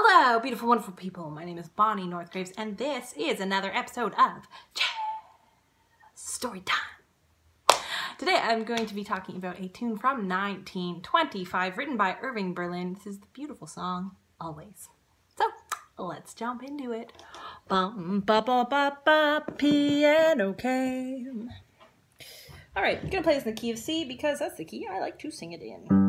Hello, beautiful, wonderful people. My name is Bonnie Northgraves, and this is another episode of Story Time. Today I'm going to be talking about a tune from 1925 written by Irving Berlin. This is the beautiful song, Always. So, let's jump into it. Bum, ba, ba, ba, ba, piano came. All right, I'm gonna play this in the key of C because that's the key I like to sing it in.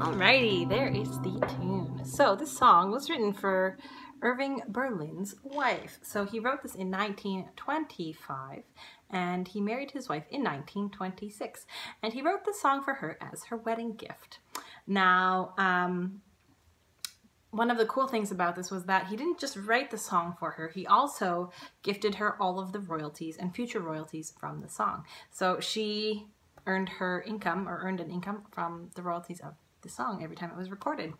Alrighty, there is the tune. So this song was written for Irving Berlin's wife. So he wrote this in 1925 and he married his wife in 1926. And he wrote the song for her as her wedding gift. Now, um, one of the cool things about this was that he didn't just write the song for her, he also gifted her all of the royalties and future royalties from the song. So she earned her income or earned an income from the royalties of the song every time it was recorded.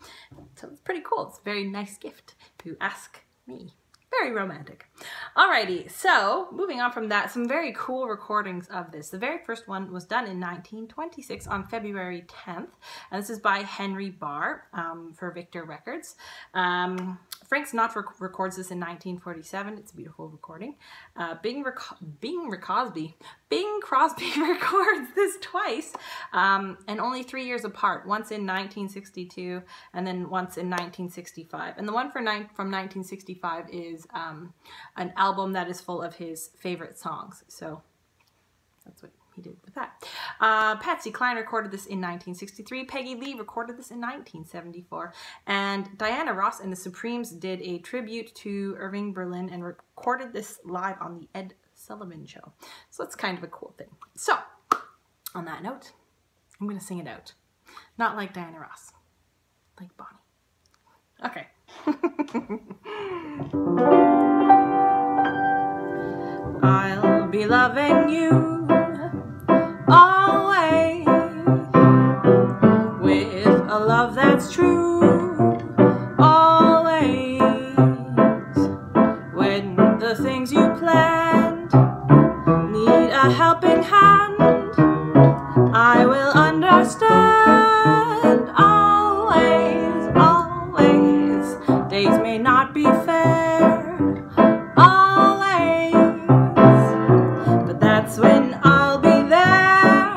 So it's pretty cool. It's a very nice gift to ask me. Very romantic. Alrighty, so moving on from that, some very cool recordings of this. The very first one was done in 1926 on February 10th, and this is by Henry Burr um, for Victor Records. Um, Frank Sinatra records this in 1947. It's a beautiful recording. Uh, Bing, Bing Crosby, Bing Crosby records this twice, um, and only three years apart. Once in 1962, and then once in 1965. And the one for from 1965 is um, an album that is full of his favorite songs. So that's what he did with that. Uh, Patsy Cline recorded this in 1963. Peggy Lee recorded this in 1974. And Diana Ross and the Supremes did a tribute to Irving Berlin and recorded this live on the Ed Sullivan Show. So that's kind of a cool thing. So, on that note, I'm going to sing it out. Not like Diana Ross, like Bonnie. Okay. I'll be loving you I will understand always always. Days may not be fair always. But that's when I'll be there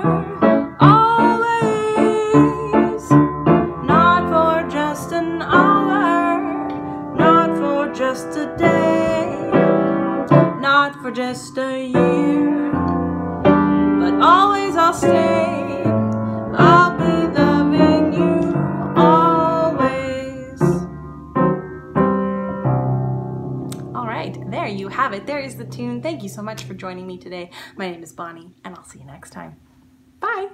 always. Not for just an hour not for just a day not for just a year always I'll stay I'll be loving you always all right, there you have it. There is the tune. Thank you so much for joining me today. My name is Bonnie, and I'll see you next time. Bye.